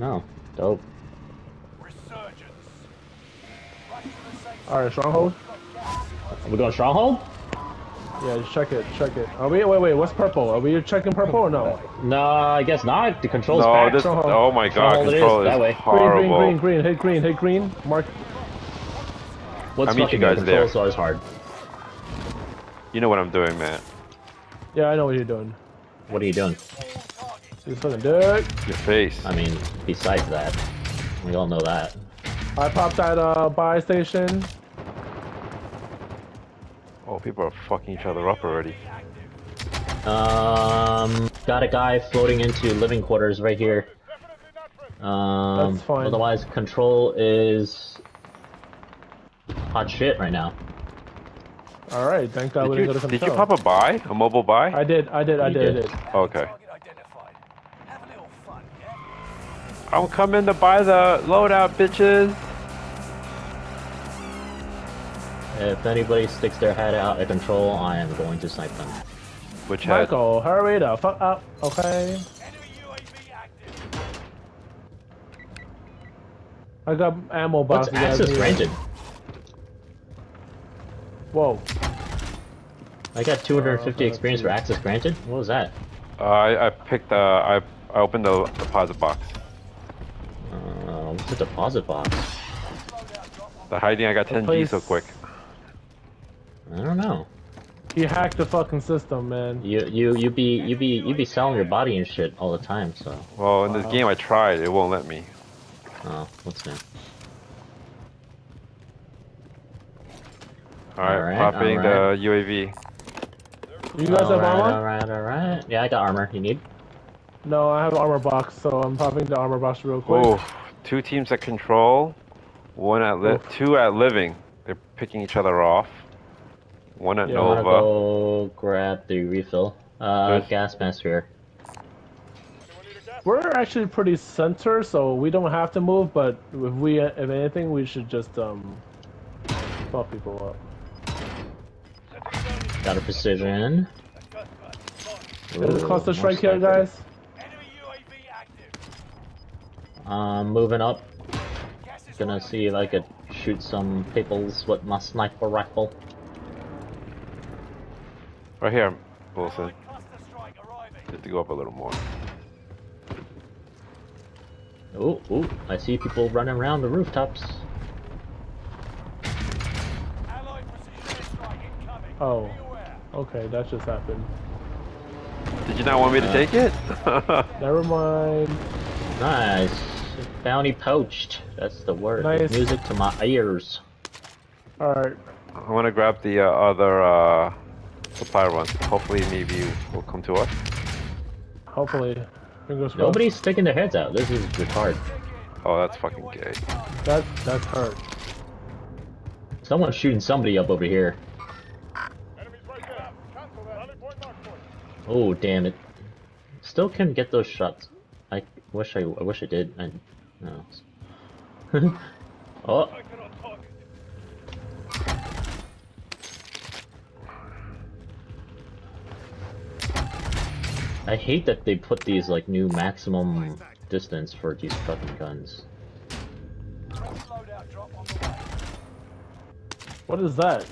No. Dope. Alright, stronghold. Are we going stronghold? Yeah, just check it, check it. Are we? Wait, wait. What's purple? Are we checking purple or no? No, I guess not. The control's No, back. this. Stronghold. Oh my god, Stronghold it is, control that is way. Green, horrible. green, green, green. Hit green, hit green. Mark. What's I'll meet you guys the there. control's always hard. You know what I'm doing, man. Yeah, I know what you're doing. What are you doing? You fucking dick. Your face. I mean, besides that, we all know that. I popped that uh buy station. Oh, people are fucking each other up already. Um, got a guy floating into living quarters right here. Um, That's fine. Otherwise, control is hot shit right now. All right, thank God we Did didn't you, go to control. did you control. pop a buy? A mobile buy? I did, I did, I You did, I did. did. Okay. I'm coming to buy the loadout, bitches. If anybody sticks their head out of control, I am going to snipe them. Which head? Michael, hurry the fuck up, okay? I got ammo What's boxes. guys, access here. granted? Whoa. I got 250 Uh, experience for let's access granted. What was that? Uh, I, I picked. Uh, I I opened the deposit box. What's the deposit box? The hiding. I got 10 G so quick. I don't know. You hacked the fucking system, man. You you you be you be you be selling your body and shit all the time. So, Well, in this Wow. game I tried. It won't let me. oh, what's new? All right, Alright, popping alright. the UAV. You guys have Alright, armor? alright, alright. Yeah, I got armor. You need? No, I have armor box, so I'm popping the armor box real quick. Oh, two teams at control, one at li- Oof. two at living. They're picking each other off. One at Yeah, Nova. go grab the refill. Uh, There's- gas mask here. We're actually pretty center, so we don't have to move. But if we, if anything, we should just um, fuck people up. Got a precision. There's a Ooh, cluster more strike here, guys. Um, moving up. Gonna see if I could shoot some peoples with my sniper rifle. Right here, Wilson. You have to go up a little more. Ooh, ooh, I see people running around the rooftops. Oh, okay, that just happened. Did you not want me to Uh, take it? Never mind. Nice. Bounty poached. That's the word. Nice. Music to my ears. All right. I want to grab the uh, other uh, supply run. Hopefully, maybe you will come to us. Hopefully, fingers crossed. Nobody's sticking their heads out. This is retarded. Oh, that's fucking gay. That that's hurt. Someone's shooting somebody up over here. Oh, damn it. Still can't get those shots. I wish I, I wish I did. I, no. oh, I hate that they put these like new maximum distance for these fucking guns. What is that?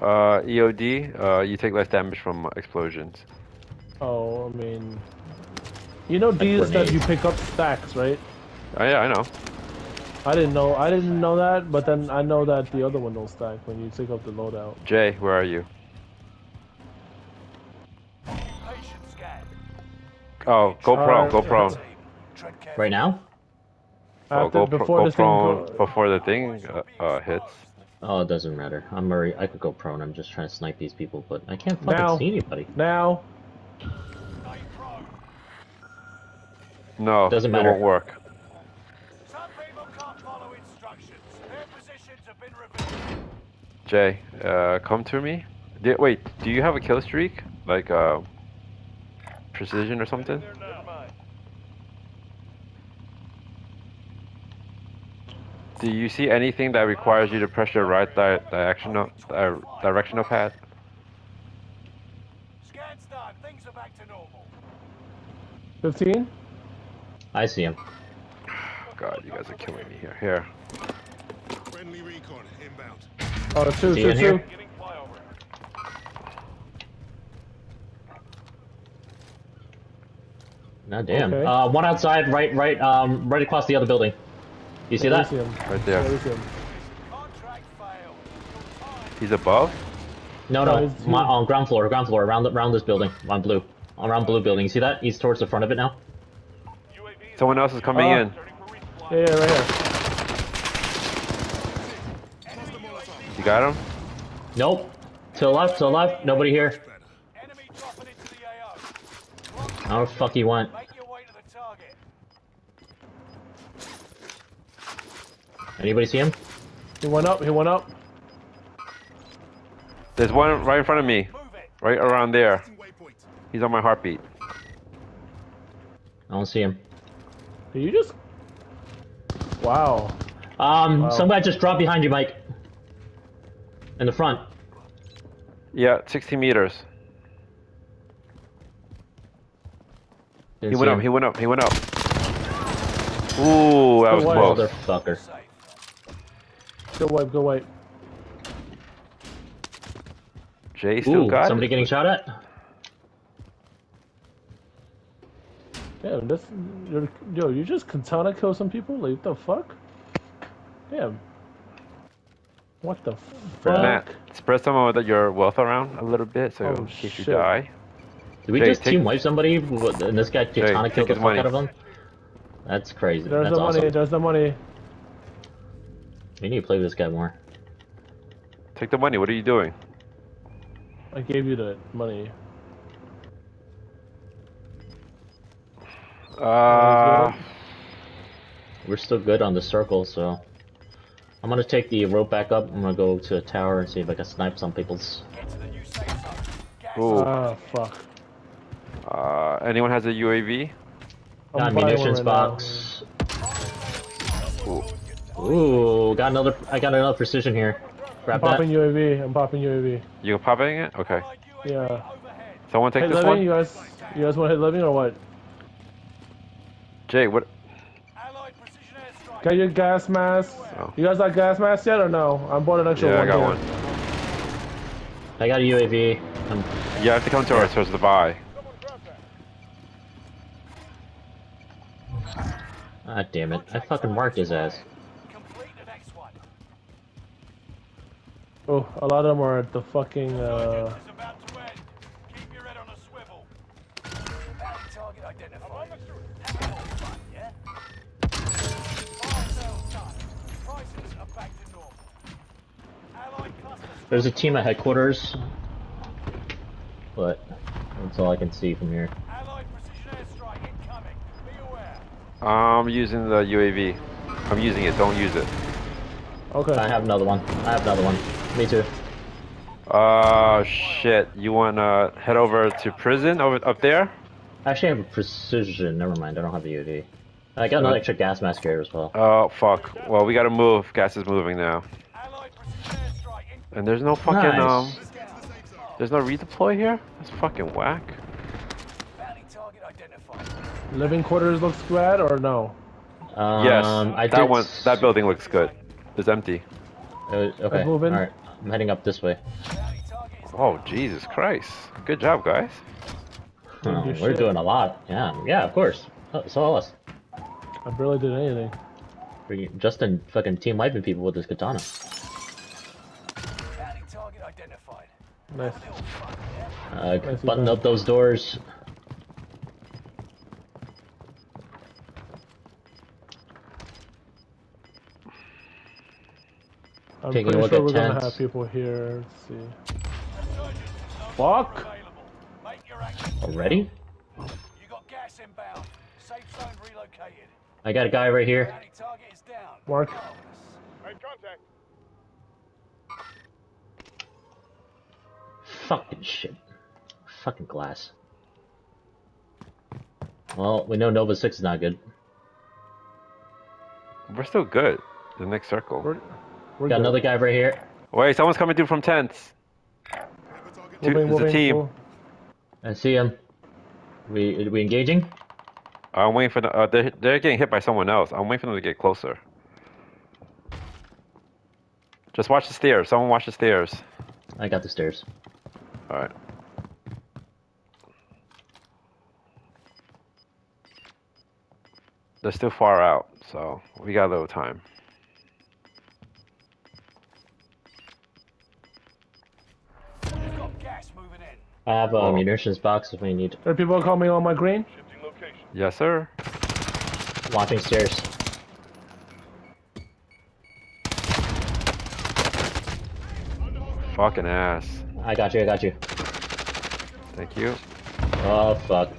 Uh, EOD, uh, you take less damage from explosions. Oh, I mean, you know these that you pick up stacks, right? Oh yeah, I know. I didn't know. I didn't know that, but then I know that the other one don't stack when you take up the loadout. Jay, where are you? Oh, go prone, go prone. Right now? Oh, After go, pro- before go this thing prone go- before the thing uh, uh, hits. Oh, it doesn't matter. I'm already. I could go prone. I'm just trying to snipe these people, but I can't fucking Now. see anybody. now. No, Doesn't matter. it matter. won't work. Jay, uh, come to me. Di- wait, do you have a kill streak? Like, uh, precision or something? Do you see anything that requires you to press your right di directional uh, directional pad? Scan's done. Things are back to normal. Fifteen. I see him. god, you guys are killing me here. Here. Friendly recon inbound. Oh, two, Is he two, in here? two. Beginning damn. Okay. Uh, one outside, right, right, um, right across the other building. You see Yeah, that? see him. Right there. we see him. Contract failed. Your time He's above? No, No, no, my, on ground floor, ground floor, around around this building, on blue, around blue building. You see that? He's towards the front of it now. Someone else is coming Oh. in. returning for resupply. Yeah, yeah, right here. You got him? Nope. To the left, to the left. Nobody here. Enemy dropping into. How the fuck he went? Make your way to the target. Anybody see him? He went up. He went up. There's one right in front of me. Right around there. He's on my heartbeat. I don't see him. Did you just? Wow. Um, Wow. some guy just dropped behind you, Mike. In the front. Yeah, 60 meters. Didn't He see went up, he went up, he went up. Ooh, that was Good close. Motherfucker. Safe. Go wipe. Go wipe. Jay still Ooh, got somebody it? getting shot at? Damn, this. You're, yo, you just katana kill some people? Like, what the fuck? Damn. What the fuck? Matt, spread some of your wealth around a little bit so Oh, in case you die. Did we Jay, just take- team wipe somebody and this guy katana take killed the his fuck money. out of him? That's crazy. There's That's the money. awesome. There's the money. We need to play with this guy more. Take the money, what are you doing? I gave you the money. Uh, We're still good on the circle, so I'm gonna take the rope back up. I'm gonna go to a tower and see if I can snipe some people's. Get to the new safe zone. Gas Ooh. Ah, fuck. uh, anyone has a UAV? I'm Got a buying munitions right now. box. Ooh, got another. I got another precision here. Grab I'm that. popping UAV. I'm popping UAV. You popping it? Okay. Allied UAV Yeah. overhead. Someone take Hit this living, one? you guys. You guys want to hit living or what? Jay, what? Allied. Got your gas mask. Oh. You guys got gas masks yet or no? I'm bought an extra Yeah, I got here. one. I got a UAV. I'm, Yeah, You have to come to us towards the buy. ah, damn it! I fucking marked his ass. Complete the next one. Oh, a lot of them are at the fucking. Uh, There's a team at headquarters, but that's all I can see from here. Allied precision airstrike incoming. Be aware. I'm using the UAV. I'm using it, don't use it. okay. I have another one. I have another one. Me too. Uh, shit. You wanna head over to prison over up there? Actually, I have a precision. Never mind. I don't have a UAV. I got another extra gas mask here as well. Oh, fuck. Well, we gotta move. Gas is moving now. Allied precision airstrike in. And there's no fucking, Nice. um, there's no redeploy here? That's fucking whack. Bounty target identified. Living quarters looks bad or no? Um, yes, I that did one, that building looks good. It's empty. Uh, okay. move. All right. I'm heading up this way. Bounty target is Oh, Jesus Christ. Good job, guys. Oh, we're shit. doing a lot. Yeah. Yeah. Of course. Oh, So us. I barely did anything. Justin fucking team wiping people with his katana. Nice. Little fun, yeah? Uh, Nice button up those doors. I'm Taking a pretty look sure at we're gonna have people here. Let's see. Resurgence is no Fuck. longer available. Make your action. Already? You got gas inbound. Safe zone relocated. I got a guy right here. Bounty target is. Mark. Fucking shit. Fucking glass. Well, we know Nova 6 is not good. We're still good. The next circle. We're, we're Got good. another guy right here. Wait, someone's coming through from tents. Two, Moving, there's a team. move. I see him. We are we engaging? I'm waiting for the. Uh, they're, they're getting hit by someone else. I'm waiting for them to get closer. Just watch the stairs. Someone watch the stairs. I got the stairs. All right. They're still far out, so we got a little time. You've got gas moving in. I have a Oh. munitions box if we need. There are people coming on my green. Yes, sir. Watching stairs. Fucking ass. I got you. I got you. Thank you. Oh fuck.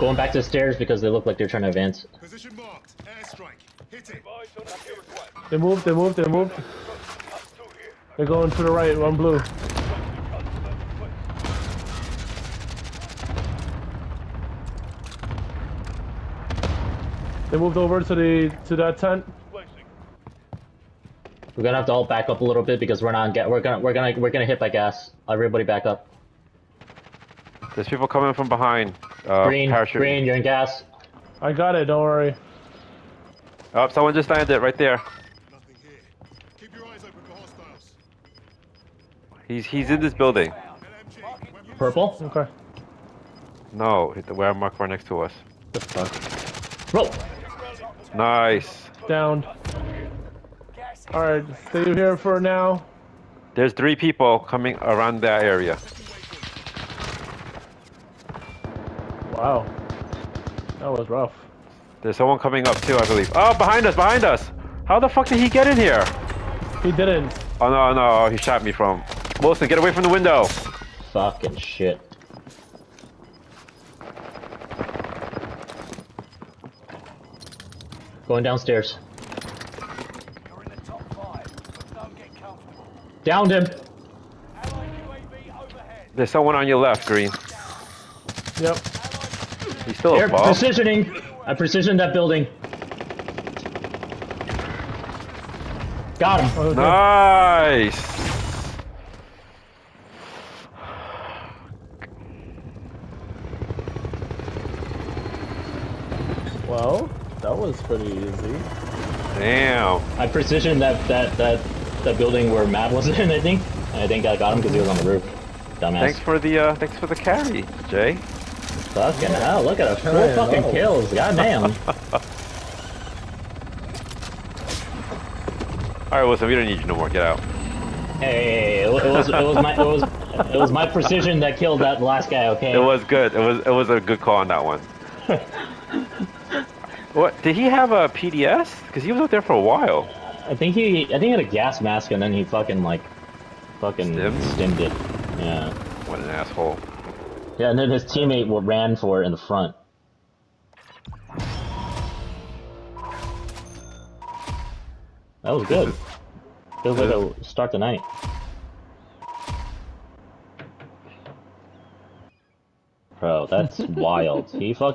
Going back to the stairs because they look like they're trying to advance. Position marked. Airstrike. Hit it. Advise on active request. They moved. They moved. They moved. Up to here. They're going to the right. One blue. They moved over to the to that tent. Placing. We're gonna have to all back up a little bit because we're not get. We're gonna. We're gonna. We're gonna hit by gas. Everybody back up. There's people coming from behind. Uh, Green. parachute. Green. You're in gas. I got it. Don't worry. Oh, someone just landed right there. Nothing here. Keep your eyes open for hostiles. He's he's in this building. Purple. Okay. No, hit the where mark right next to us. The fuck. Roll. Nice. Downed. Gas is All right. Stay here for now. There's three people coming around that area. Wow. That was rough. There's someone coming up too, I believe. Oh, behind us, behind us! How the fuck did he get in here? He didn't. Oh no, no, he shot me from. Wilson, get away from the window! Fucking shit. Going downstairs. You're in the top five, but don't get comfortable. Downed him. Allied UAV overhead. There's someone on your left, Green. Yep. He's still Air above. precisioning. I precisioned that building. Got him. Oh, okay. Nice! Well, that was pretty easy. Damn. I precisioned that that that that building where Matt was in. I think. And I think I got him because he was on the roof. Dumbass. Thanks for the uh, thanks for the carry, Jay. Fucking hell! Look at us. Four fucking no. kills. Goddamn. All right, Wilson, we don't need you no more. Get out. hey, it was it was my it was it was my precision that killed that last guy. Okay. It was good. It was it was a good call on that one. what did he have a PDS? Because he was out there for a while. I think he I think he had a gas mask and then he fucking like fucking Stimmed? stimmed it. Yeah. What an asshole. Yeah, and then his teammate ran for it in the front. That was good. Feels like a start the night. Bro, that's wild. He fucking